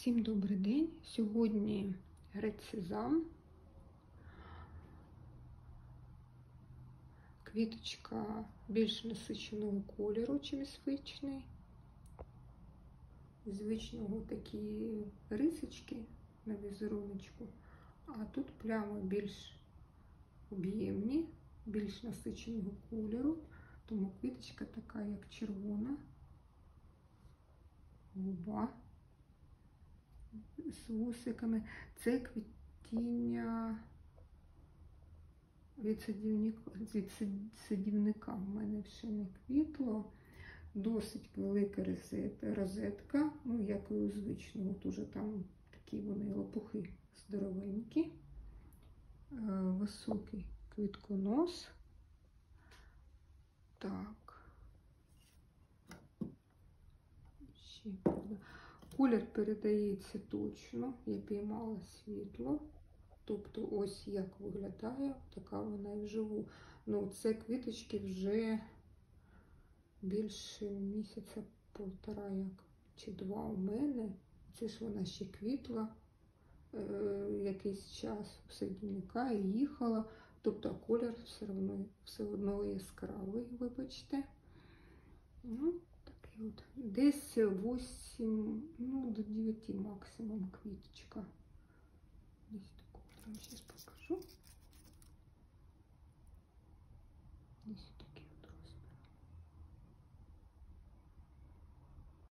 Всім добрий день. Сьогодні грецизам. Квіточка більш насиченого кольору, чим звичний. Звичного такі рисочки на візеруночку, а тут плями більш об'ємні, більш насиченого кольору, тому квіточка така, як червона, губа з вусиками. Це квітіння від садівника, від садівника в мене ще не квітло. Досить велика розетка, ну, як і у звичному, тут уже там такі вони лопухи здоровенькі, високий квітконос. Так. Ще Колір передається точно, я піймала світло. Тобто ось як виглядає, така вона і вживу. Ну, це квіточки вже більше місяця, півтора як чи два у мене. Це ж вона ще квітла е, якийсь час у садівника і їхала. Тобто колір все одно, все одно яскравий, вибачте. Ну, от, десь 8, ну, до 9 максимум квіточка. Десь такого вам зараз покажу. Десь такие.